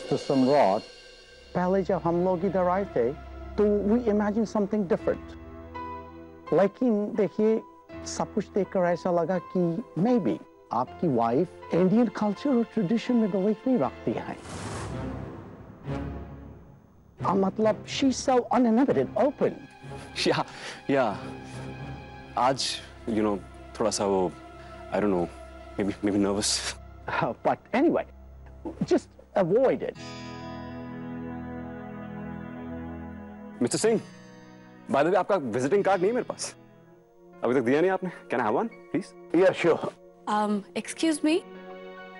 Mister सम्राट पहले जब हम लोग इधर आए थे तो वी इमेजिन समथिंग डिफरेंट लेकिन देखिए सब कुछ देखकर ऐसा लगा कि मे बी आपकी वाइफ इंडियन कल्चर और ट्रेडिशन में बिलीफ नहीं रखती है आ, मतलब शी सो अनलिमिटेड ओपन या या आज यू नो थोड़ा सा वो I don't know maybe maybe nervous but anyway just avoid it mister Singh by the way आपका विजिटिंग कार्ड नहीं मेरे पास। अभी तक दिया नहीं आपने। Can I have one please yeah sure. Um, excuse me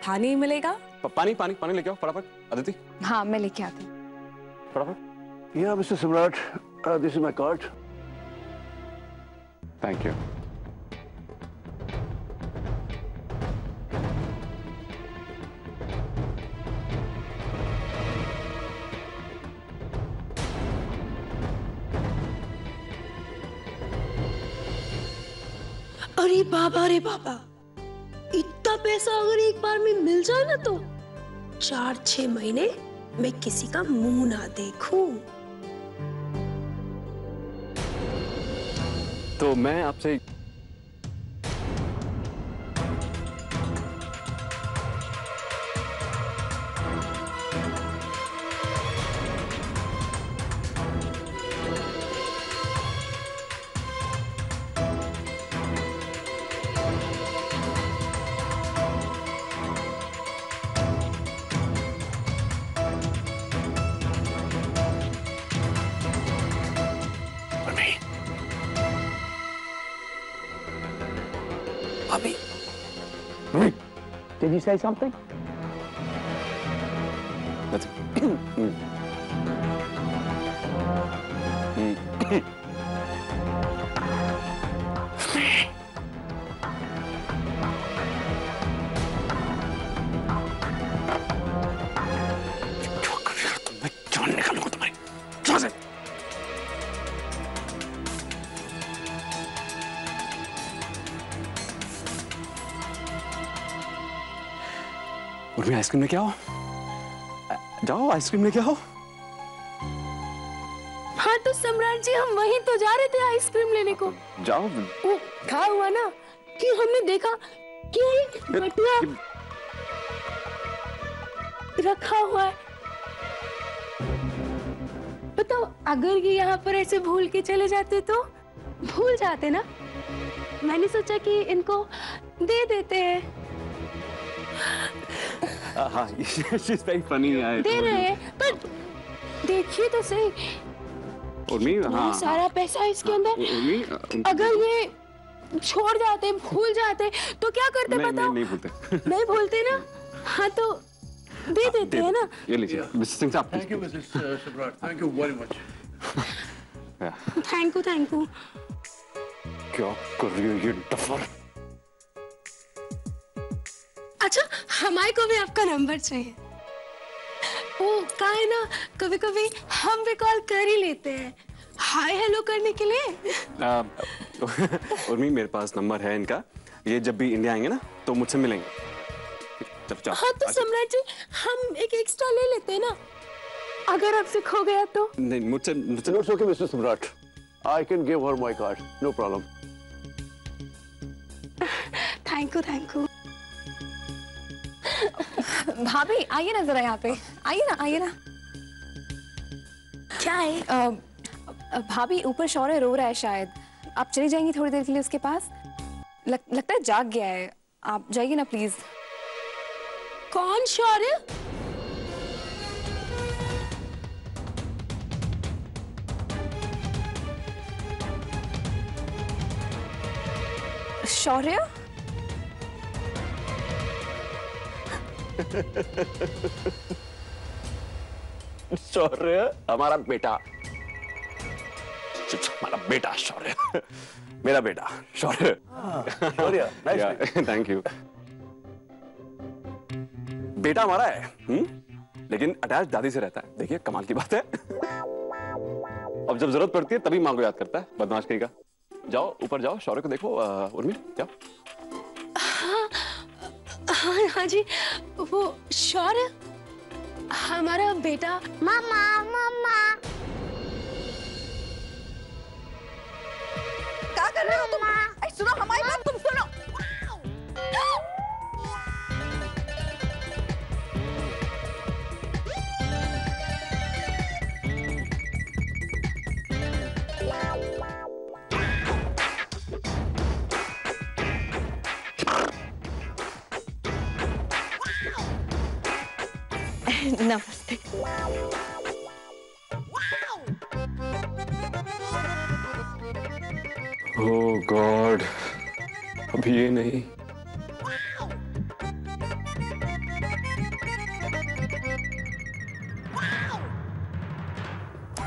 पानी मिलेगा? पानी पानी पानी लेके आओ फटाफट। अदिति हाँ मैं लेके आती हूँ। फटाफट। Yeah, Mr. Samrat, uh, this is my card. Thank you बाबा रे बाबा। इतना पैसा अगर एक बार में मिल जाए ना तो चार छह महीने मैं किसी का मुँह ना देखूँ। तो मैं आपसे you say something Nothing. Urmi ice cream लेके आओ जाओ आइसक्रीम लेके आओ हाँ तो सम्राट जी हम वहीं तो जा रहे थे आइसक्रीम लेने को। जाओ वो कहा हुआ ना कि हमने देखा कि बटुआ रखा हुआ है। बताओ अगर ये यहाँ पर ऐसे भूल के चले जाते तो? भूल जाते ना? मैंने सोचा कि इनको दे देते हैं। हाँ शी इज़ वेरी फनी दे रहे हैं पर देखिए तो सही। उर्मी हाँ सारा पैसा इसके अंदर। उर्मी अगर ये छोड़ जाते भूल जाते तो क्या करते नहीं नहीं बताओ? नहीं भूलते। नहीं भूलते ना? हाँ तो दे देते हैं ना। ये लीजिए। मिस्टर सिंह साहब Thank you, Mrs. Uh, Samrat. Thank you very much. Thank you thank you क्या कर रही हो ये डफर? हमारे को भी आपका नंबर चाहिए। वो का है ना? कभी कभी हम भी कॉल कर ही लेते हैं। हाय हेलो करने के लिए। उर्मी मेरे पास नंबर है इनका। ये जब भी इंडिया आएँगे ना तो मुझसे मिलेंगे। चल चल हाँ तो सम्राट जी हम एक एक्स्ट्रा ले लेते हैं ना। अगर आपसे खो गया तो। नहीं मुझसे मुझसे it's okay, Mr. Samrat. I can give her my card. No problem. Thank you thank you भाभी आइए ना जरा यहाँ पे। आइए ना आइए ना। क्या है? भाभी ऊपर शौर्य रो रहा है शायद। आप चली जाएँगी थोड़ी देर के लिए उसके पास? लग, लगता है जाग गया है। आप जाइए ना प्लीज़ कौन शौर्य? शौर्य? शौर्य हमारा बेटा। हमारा बेटा शौर्य। मेरा बेटा Shaurya. nice name. Thank you बेटा हमारा है हुँ? लेकिन अटैच दादी से रहता है। देखिए कमाल की बात है। अब जब ज़रूरत पड़ती है तभी माँ को याद करता है बदमाश कहीं का जाओ ऊपर जाओ शौर्य को देखो उर्मी जाओ। हाँ जी वो शौर हमारा बेटा। मामा मामा। क्या कर रहे हो तुम? सुनो हमारी बात नमस्ते ओह गॉड अभी ये नहीं।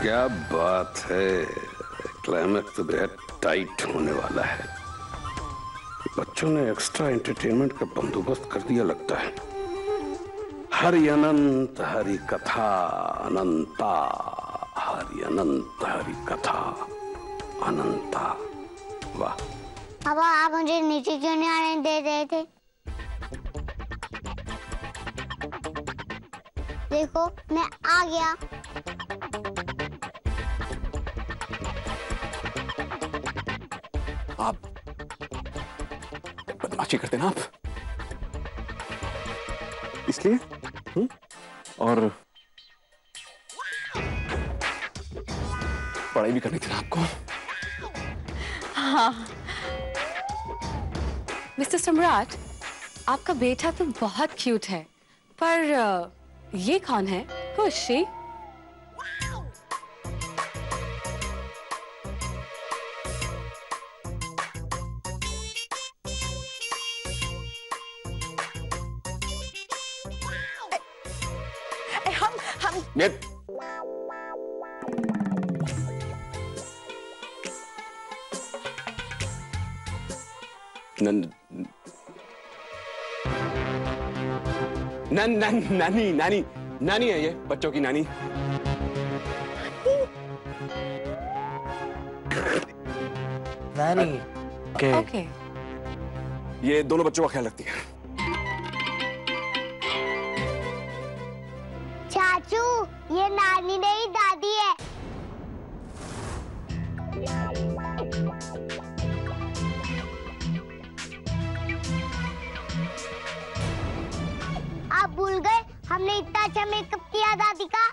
क्या बात है? क्लाइमैक्स तो बेहद टाइट होने वाला है। बच्चों ने एक्स्ट्रा एंटरटेनमेंट का बंदोबस्त कर दिया लगता है। हरि अनंत हरि कथा अनंता हरि अनंत हरि कथा अनंता वाह पापा आप मुझे नीचे क्यों नहीं आने दे रहे थे? देखो मैं आ गया। आप बदमाशी करते ना आप? इसलिए? हम्म? और पढ़ाई भी करनी थी आपको? आपको मिस्टर सम्राट, आपका बेटा तो बहुत क्यूट है, पर ये कौन है? खुशी नन नन नन नानी नानी है ये बच्चों की नानी नानी ओके ये दोनों बच्चों का ख्याल रखती है आप भूल गए हमने इतना अच्छा मेकअप किया दादी का।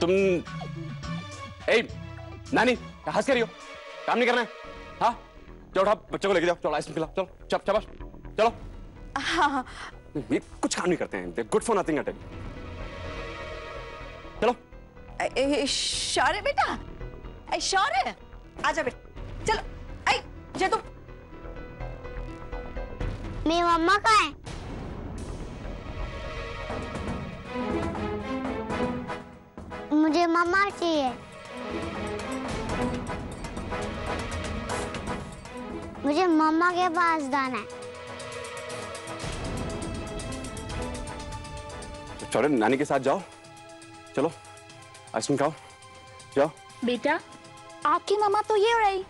तुम ए नानी हंस कर रही काम नहीं करना है। हाँ चलो उठा बच्चों को लेके जाओ चलो आइसक्रीम खिलाओ चलो चप चपास चलो। हाँ ये कुछ काम नहीं करते हैं गुड फॉर नथिंग एट चलो। शौर्य बेटा। शौर्य। आजा बेटा। चलो। ऐ जे तुम मेरी मम्मा कहाँ है? मुझे मम्मा चाहिए। मुझे मम्मा के पास जाना है। चलो नानी के साथ जाओ। चलो आइसक्रीम खाओ। जाओ। बेटा आपकी मम्मा तो ये रही।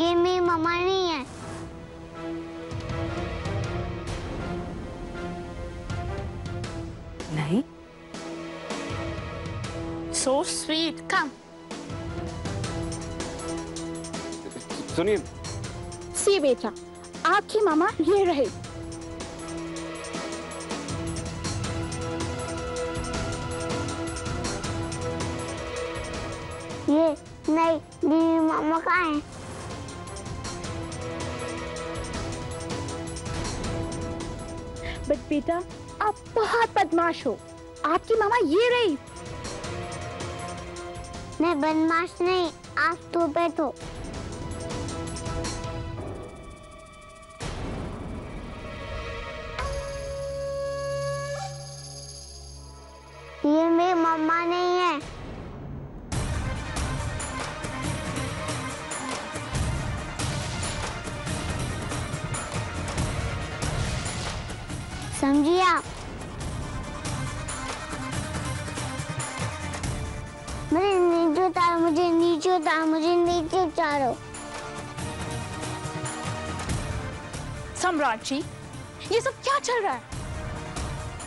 ये मेरी मम्मा नहीं है। नहीं? सो स्वीट कम सुनिए। सी बेटा आपकी मामा ये रहे। ये नहीं मेरी मामा कहाँ है। बट बेटा आप बहुत बदमाश हो। आपकी मामा ये रही। मैं बदमाश नहीं आप तो तो ये मेरी मम्मा नहीं समझिए आप मुझे नीचे उतारो, मुझे नीचे उतारो, मुझे नीचे उतारो। सम्राट जी, ये सब क्या चल रहा है?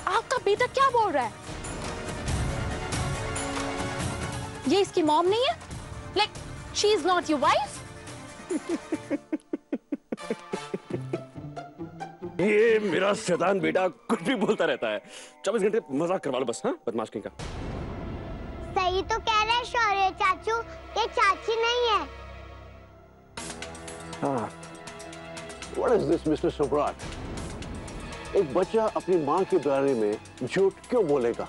आपका बेटा क्या बोल रहा है? ये इसकी मॉम नहीं है? Like she is not your wife ये मेरा शैतान बेटा कुछ भी बोलता रहता है चौबीस घंटे मज़ाक करवा लो बस हाँ बदमाश का सही तो कह रहे शौर्य चाचू ये चाची नहीं है हाँ What is this, Mr. सम्राट एक बच्चा अपनी माँ के बारे में झूठ क्यों बोलेगा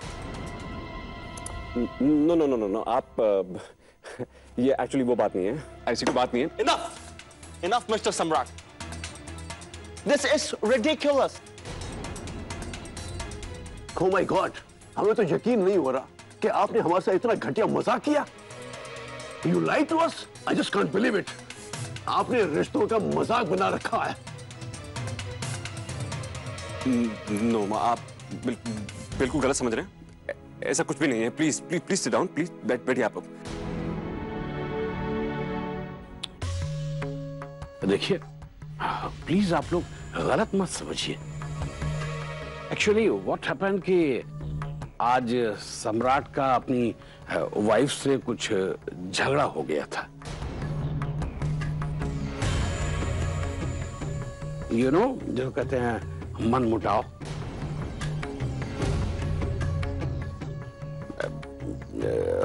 no no no no no आप ये एक्चुअली वो बात नहीं है ऐसी कोई बात नहीं है Enough! Enough, Mr. Samrat. This is ridiculous. Oh my God! हमें तो यकीन नहीं हो रहा कि आपने हमारे साथ इतना घटिया मज़ाक किया you lied to us? I just can't believe it. आपने रिश्तों का मज़ाक बना रखा है नो no, आप बिल, बिल्कुल गलत समझ रहे हैं ऐसा कुछ भी नहीं है please please please sit down please बैठ बैठिए आप लोग देखिए प्लीज़ आप लोग गलत मत समझिए। एक्चुअली व्हाट हैपन कि आज सम्राट का अपनी वाइफ से कुछ झगड़ा हो गया था। यू नो जो कहते हैं, मन मुटाव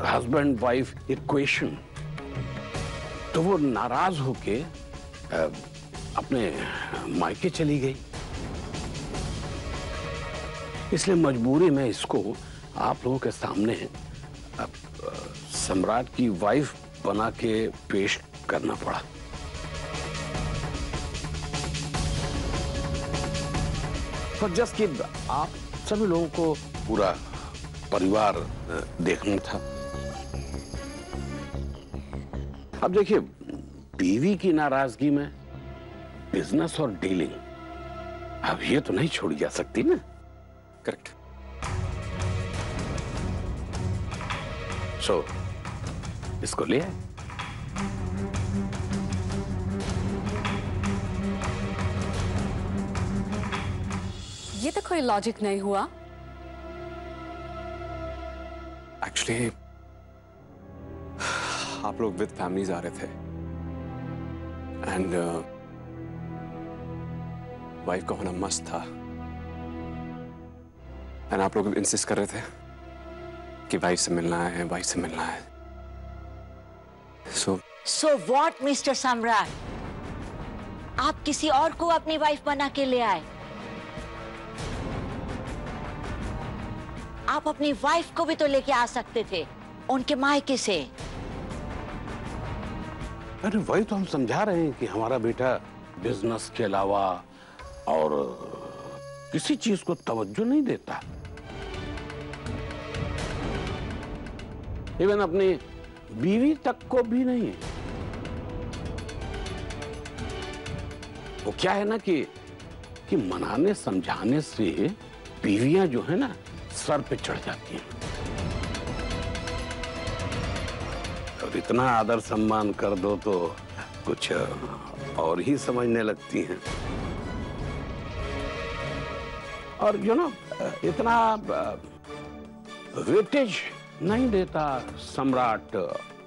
हस्बैंड वाइफ इक्वेशन तो वो नाराज़ होके अपने मायके चली गई। इसलिए मजबूरी में इसको आप लोगों के सामने सम्राट की वाइफ बना के पेश करना पड़ा। पर जस्ट कि आप सभी लोगों को पूरा परिवार देखना था। अब देखिए, बीवी की नाराज़गी में बिज़नेस और डीलिंग। अब ये तो नहीं छोड़ी जा सकती ना। करेक्ट। सो so, इसको ले आए। ये तो कोई लॉजिक नहीं हुआ। एक्चुअली आप लोग विद फैमिलीज़ आ रहे थे। एंड वाइफ का होना मस्त था। एंड आप लोग इंसिस्ट कर रहे थे कि वाइफ से मिलना है वाइफ से मिलना है। सो सो वॉट मिस्टर सम्राट आप किसी और को अपनी वाइफ बना के ले आए। आप अपनी वाइफ को भी तो लेके आ सकते थे उनके मायके से। अरे वही तो हम समझा रहे हैं कि हमारा बेटा बिज़नेस के अलावा और किसी चीज़ को तवज्जो नहीं देता। इवन अपनी बीवी तक को भी नहीं। वो क्या है ना कि कि मनाने, समझाने से बीवियाँ जो है ना, सर पे चढ़ जाती हैं। और इतना आदर सम्मान कर दो तो कुछ और ही समझने लगती हैं। और यू नो इतना वेटेज नहीं देता सम्राट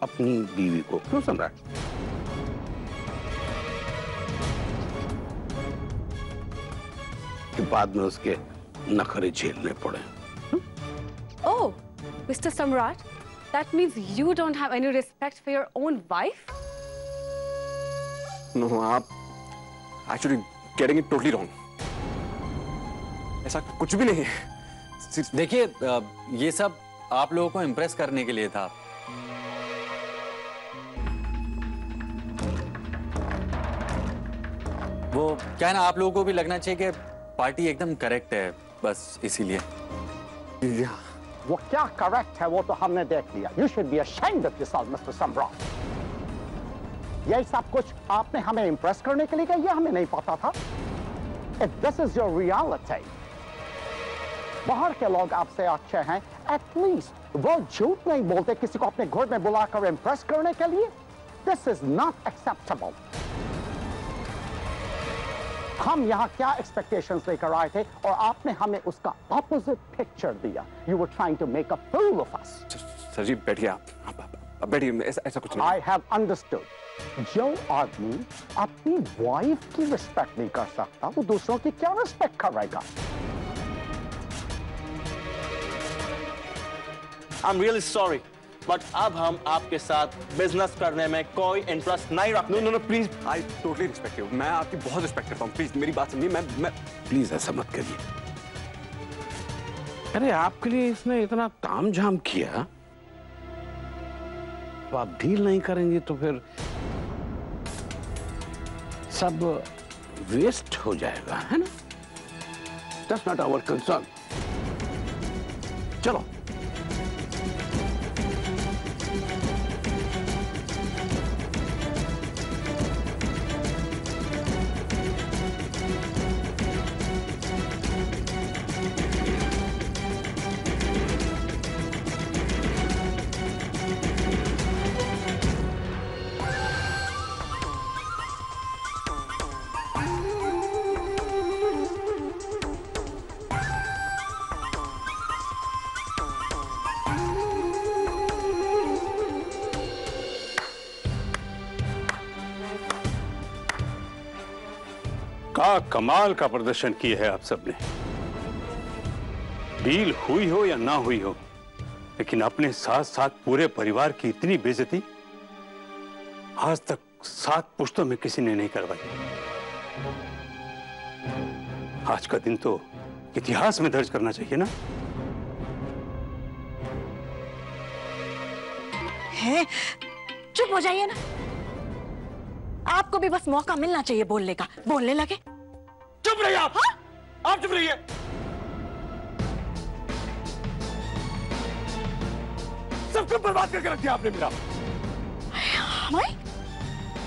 अपनी बीवी को। क्यों सम्राट? कि बाद में उसके नखरे झेलने पड़े। Oh, mister Samrat that means you don't have any respect for your own wife? No आप actually getting it totally wrong ऐसा कुछ भी नहीं। है देखिए ये सब आप लोगों को इम्प्रेस करने के लिए था। वो क्या है ना आप लोगों को भी लगना चाहिए कि पार्टी एकदम करेक्ट है बस इसीलिए। वो क्या करेक्ट है वो तो हमने देख लिया। You should be ashamed of yourself mister Samrat यही सब कुछ आपने हमें इंप्रेस करने के लिए किया ये हमें नहीं पता था। If this is your reality बाहर के लोग आपसे अच्छे हैं। एटलीस्ट वो झूठ नहीं बोलते किसी को अपने घर में बुलाकर इंप्रेस करने के लिए। दिस इज़ नॉट एक्सेप्टेबल हम यहाँ क्या एक्सपेक्टेशंस लेकर आए थे? और आपने हमें उसका ऑपोजिट पिक्चर दिया। You were trying to make a fool of us sir ji बैठिए आप। आप- आप- आप बैठिए ऐसा ऐसा कुछ नहीं। आई हैव अंडरस्टूड जो आदमी अपनी वाइफ की रिस्पेक्ट नहीं कर सकता वो दूसरों की क्या रिस्पेक्ट करेगा I am really sorry but अब हम आपके साथ बिज़नेस करने में कोई इंटरेस्ट नहीं रखते no no no please I totally respect you मैं आपकी बहुत रिस्पेक्ट करता हूँ. प्लीज़ मेरी बात समझिए मैं मैं प्लीज़ ऐसा मत करिए. अरे, आपके लिए इसने इतना ताम झाम किया? तो आप डील नहीं करेंगे तो फिर सब वेस्ट हो जाएगा, है ना? दैट्स नॉट आवर कंसर्न चलो। का कमाल का प्रदर्शन किया है आप सबने। डील हुई हो या ना हुई हो, लेकिन अपने साथ साथ पूरे परिवार की इतनी बेजती आज तक सात पुश्तों में किसी ने नहीं करवाई। आज का दिन तो इतिहास में दर्ज करना चाहिए ना? है? चुप हो जाइए ना। आपको भी बस मौका मिलना चाहिए बोलने का। बोलने लगे? चुप रहिए आप। आप चुप रहिए। सब कुछ बर्बाद करके रख दिया आपने मेरा।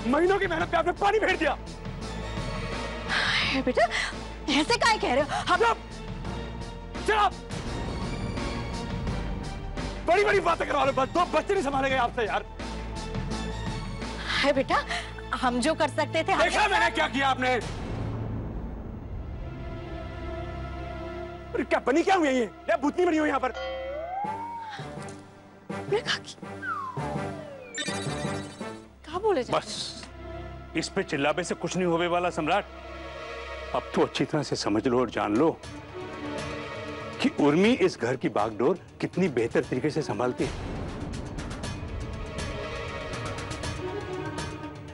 महीनों की मेहनत पे आपने पानी फेर दिया। बेटा ऐसे काहे कह रहे हो? हम चुप। बड़ी बड़ी बातें करवा लो बस दो बच्चे नहीं संभाले गए आपसे यार। है बेटा हम जो कर सकते थे देखा मैंने क्या किया आपने। क्या बनी क्या हुई है ये? भूतनी बनी हुई यहाँ पर। कहा बोले जा बस इस पे चिल्लावे से कुछ नहीं होने वाला सम्राट। अब तो अच्छी तरह से समझ लो और जान लो कि उर्मी इस घर की बागडोर कितनी बेहतर तरीके से संभालती है।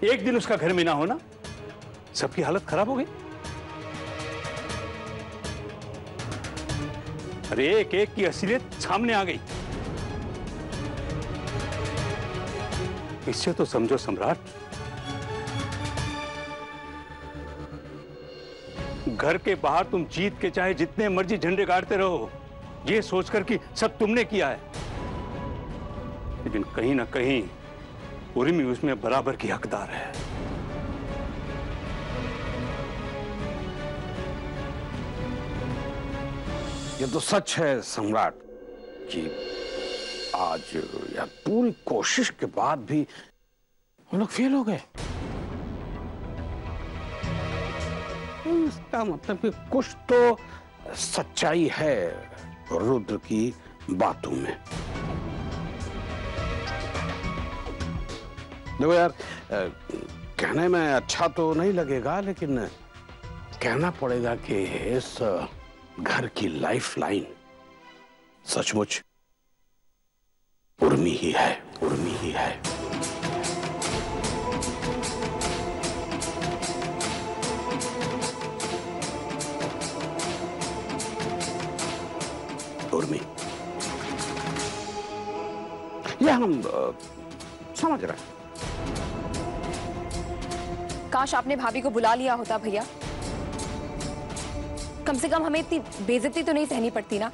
एक दिन उसका घर में ना होना सबकी हालत खराब हो गई। अरे एक एक की असलियत सामने आ गई। इससे तो समझो सम्राट, घर के बाहर तुम जीत के चाहे जितने मर्ज़ी झंडे गाड़ते रहो, ये सोचकर कि सब तुमने किया है। लेकिन कहीं ना कहीं उर्मी उसमें बराबर की हकदार है। ये तो सच है सम्राट, कि आज यार पूरी कोशिश के बाद भी हम लोग फेल हो गए। इसका मतलब कि कुछ तो सच्चाई है रुद्र की बातों में। देखो यार कहने में अच्छा तो नहीं लगेगा, लेकिन कहना पड़ेगा कि इस घर की लाइफ लाइन सचमुच उर्मी ही है, उर्मी ही है। उर्मी। यह हम समझ रहे हैं। काश आपने भाभी को बुला लिया होता भैया। कम से कम हमें इतनी बेजती तो नहीं सहनी पड़ती ना।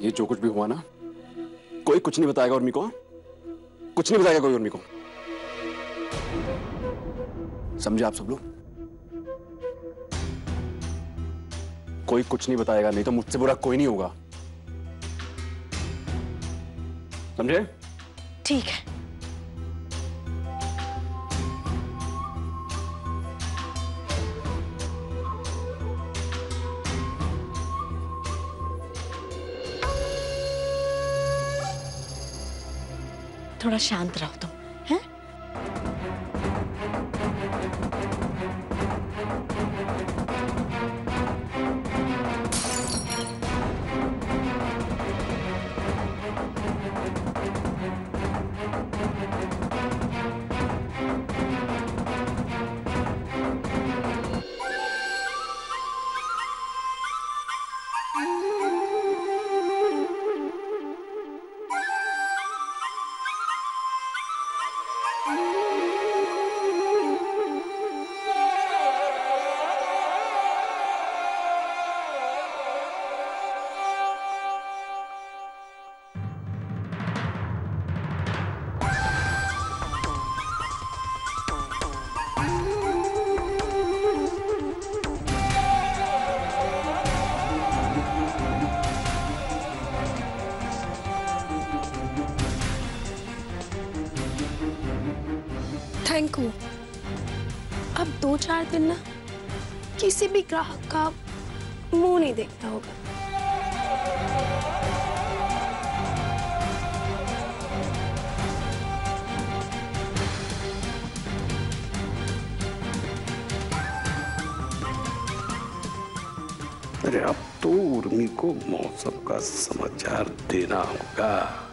ये जो कुछ भी हुआ ना, कोई कुछ नहीं बताएगा उर्मी को कुछ नहीं बताएगा कोई उर्मी को। समझे आप सब लोग? कोई कुछ नहीं बताएगा, नहीं तो मुझसे बुरा कोई नहीं होगा। समझे? ठीक है। थोड़ा शांत रहो हैं थैंक यू। अब दो चार दिन ना, किसी भी ग्राहक का मुँह नहीं देखना होगा। अरे अब तो उर्मी को मौसम का समाचार देना होगा।